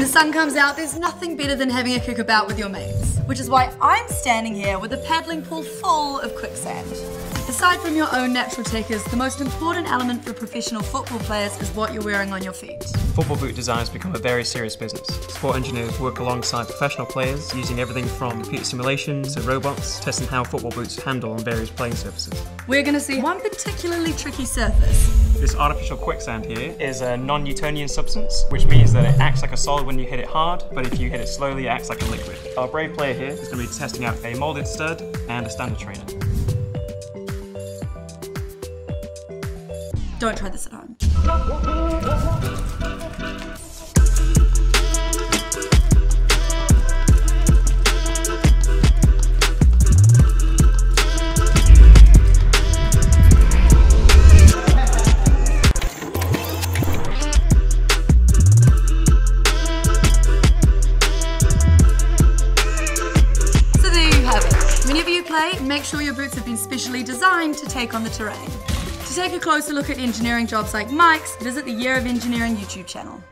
the sun comes out, there's nothing better than having a kickabout with your mates. Which is why I'm standing here with a paddling pool full of quicksand. Aside from your own natural takers, the most important element for professional football players is what you're wearing on your feet. Football boot design has become a very serious business. Sport engineers work alongside professional players using everything from computer simulations to robots, testing how football boots handle on various playing surfaces. We're going to see one particularly tricky surface. This artificial quicksand here is a non-Newtonian substance, which means that it acts like a solid when you hit it hard, but if you hit it slowly, it acts like a liquid. Our brave player here is going to be testing out a molded stud and a standard trainer. Don't try this at home. So there you have it. Whenever you play, make sure your boots have been specially designed to take on the terrain. To take a closer look at engineering jobs like Mike's, visit the Year of Engineering YouTube channel.